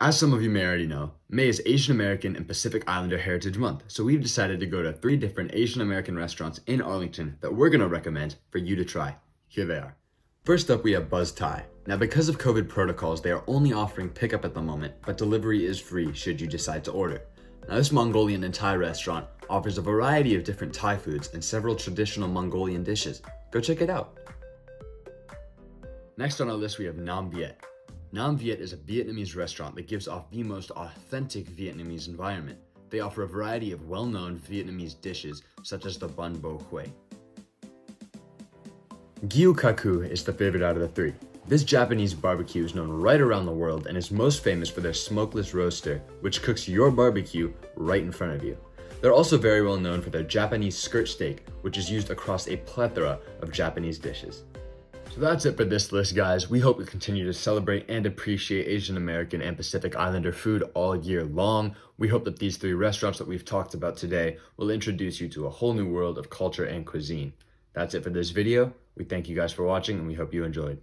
As some of you may already know, May is Asian American and Pacific Islander Heritage Month, so we've decided to go to three different Asian American restaurants in Arlington that we're going to recommend for you to try. Here they are. First up, we have Buzz Thai. Now, because of COVID protocols, they are only offering pickup at the moment, but delivery is free should you decide to order. Now, this Mongolian and Thai restaurant offers a variety of different Thai foods and several traditional Mongolian dishes. Go check it out. Next on our list, we have Nam Viet. Nam Viet is a Vietnamese restaurant that gives off the most authentic Vietnamese environment. They offer a variety of well-known Vietnamese dishes, such as the bun bo hue. Gyukaku is the favorite out of the three. This Japanese barbecue is known right around the world and is most famous for their smokeless roaster, which cooks your barbecue right in front of you. They're also very well known for their Japanese skirt steak, which is used across a plethora of Japanese dishes. So that's it for this list, guys. We hope you continue to celebrate and appreciate Asian American and Pacific Islander food all year long. We hope that these three restaurants that we've talked about today will introduce you to a whole new world of culture and cuisine. That's it for this video. We thank you guys for watching and we hope you enjoyed.